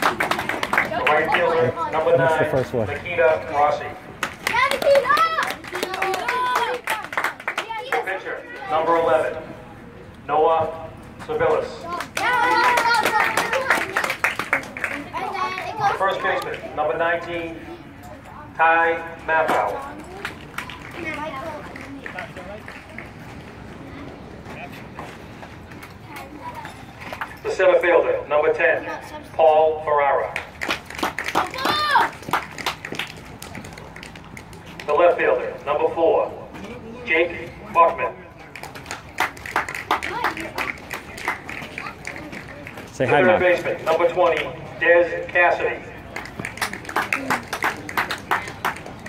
The right fielder, number That's the nine, first one. Nikita Rossi. The pitcher, number 11, Noah Savilis. First baseman, number 19, Ty Mappow. The center fielder, number 10, Paul Ferrara. The left fielder, number 4, Jake Buckman. Say hi, third Mom. baseman, number 20, Des Cassidy.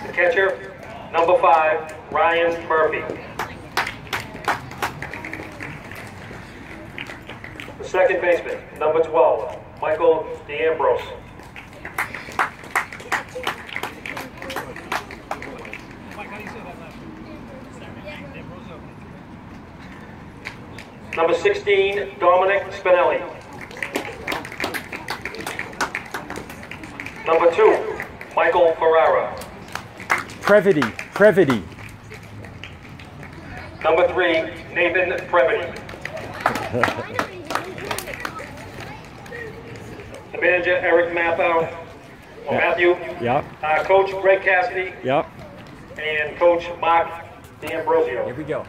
The catcher, number 5, Ryan Murphy. Second baseman, number 12, Michael DeAmbrose. Number 16, Dominic Spinelli. Number 2, Michael Ferrara. Previty. Previty. Number 3, Nathan Previty. The manager, Eric Matthau, or Matthew. Yep. Uh, Coach Greg Cassidy Yep. and Coach Mark D'Ambrosio. Here we go.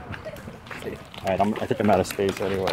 All right, I'm, I think I'm out of space anyway.